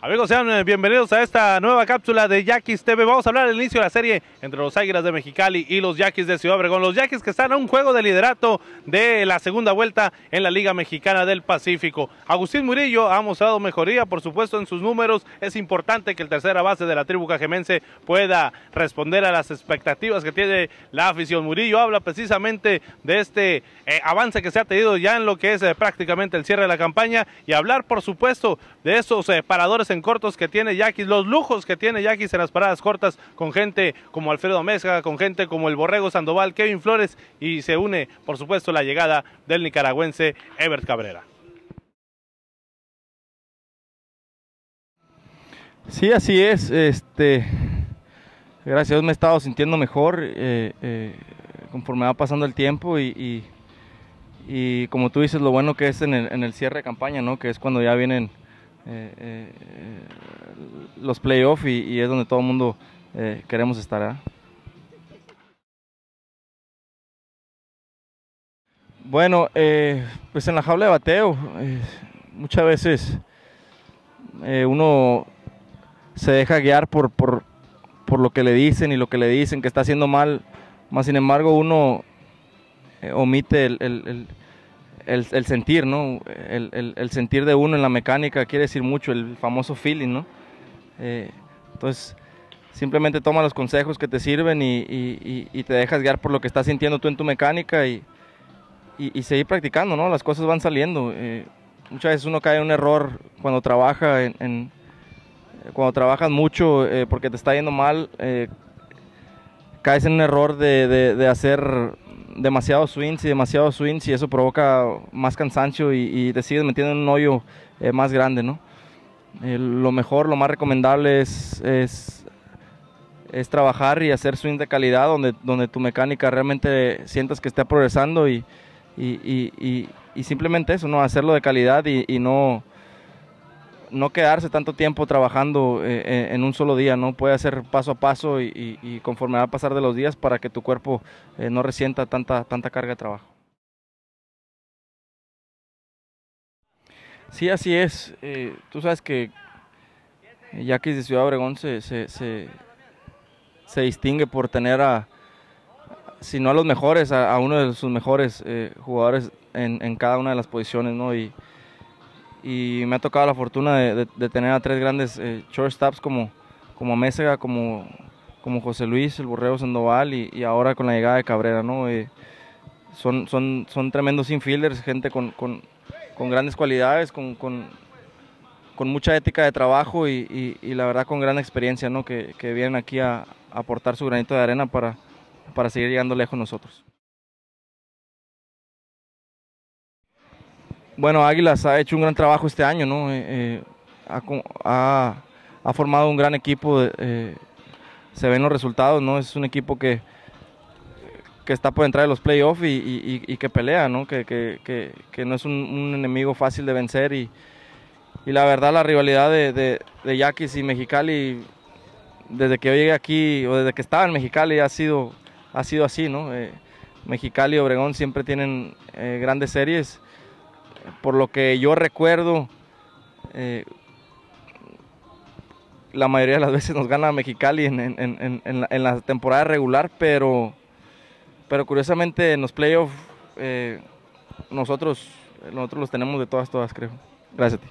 Amigos, sean eh, bienvenidos a esta nueva cápsula de Yaquis TV. Vamos a hablar del inicio de la serie entre los Águilas de Mexicali y los Yaquis de Ciudad Obregón. Los Yaquis que están a un juego de liderato de la segunda vuelta en la Liga Mexicana del Pacífico. Agustín Murillo ha mostrado mejoría, por supuesto, en sus números. Es importante que el tercera base de la tribu cajemense pueda responder a las expectativas que tiene la afición. Murillo habla precisamente de este eh, avance que se ha tenido ya en lo que es eh, prácticamente el cierre de la campaña y hablar, por supuesto, de esos paradores en cortos que tiene Yaquis, los lujos que tiene Yaquis en las paradas cortas con gente como Alfredo Mezga, con gente como el Borrego Sandoval, Kevin Flores y se une, por supuesto, la llegada del nicaragüense Ebert Cabrera. Sí, así es. Este, gracias a Dios me he estado sintiendo mejor eh, eh, conforme va pasando el tiempo y, y, como tú dices, lo bueno que es en el, en el cierre de campaña, ¿no? Que es cuando ya vienen eh, eh, los playoffs y, es donde todo el mundo eh, queremos estar. ¿eh? Bueno, pues en la jaula de bateo, muchas veces uno se deja guiar por, por, por, lo que le dicen y lo que le dicen que está haciendo mal, más sin embargo uno omite el el, sentir, ¿no? El, sentir de uno en la mecánica quiere decir mucho, el famoso feeling, ¿no? Eh, entonces, simplemente toma los consejos que te sirven y, te dejas guiar por lo que estás sintiendo tú en tu mecánica y, y seguir practicando, ¿no? Las cosas van saliendo. Eh, muchas veces uno cae en un error cuando trabaja, en, en cuando trabajas mucho eh, porque te está yendo mal, eh, caes en un error de hacer demasiados swings y demasiados swings y eso provoca más cansancio y, y te sigues metiendo en un hoyo eh, más grande, ¿no? Eh, lo mejor, lo más recomendable es, es, es, trabajar y hacer swings de calidad donde, donde tu mecánica realmente sientas que está progresando y, y, y simplemente eso, ¿no? Hacerlo de calidad y, no no quedarse tanto tiempo trabajando eh, en un solo día, ¿no? Puede hacer paso a paso y, y, y, conforme va a pasar de los días para que tu cuerpo eh, no resienta tanta, tanta carga de trabajo. Sí, así es. Eh, tú sabes que Yaquis de Ciudad Obregón se, se, se, se, distingue por tener a, si no a los mejores, a, a uno de sus mejores eh, jugadores en, en, cada una de las posiciones, ¿no? Y, y me ha tocado la fortuna de, tener a tres grandes eh, shortstops como, como Mésega, como, como José Luis, el Borrego Sandoval y, y, ahora con la llegada de Cabrera. ¿no? Eh, son, son, son tremendos infielders, gente con, con, con grandes cualidades, con, con, con, mucha ética de trabajo y, y, la verdad con gran experiencia, ¿no? que, que vienen aquí a aportar su granito de arena para, para seguir llegando lejos nosotros. Bueno, Águilas ha hecho un gran trabajo este año, ¿no? Eh, eh, ha, formado un gran equipo, eh, se ven los resultados, ¿no? Es un equipo que, que está por entrar en los playoffs y, que pelea, ¿no? Que, no es un, enemigo fácil de vencer y, la verdad la rivalidad de, Yaquis y Mexicali, desde que yo llegué aquí o desde que estaba en Mexicali ha sido, ha sido así, ¿no? Mexicali y Obregón siempre tienen grandes series por lo que yo recuerdo, eh, la mayoría de las veces nos gana Mexicali en, en, en, la, en la, temporada regular, pero, pero curiosamente en los playoffs eh, nosotros, nosotros los tenemos de todas, todas creo. Gracias a ti.